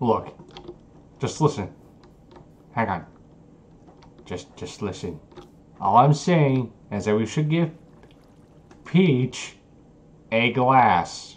Look. Just listen. Hang on. Just just listen. All I'm saying is that we should give Peach a glass.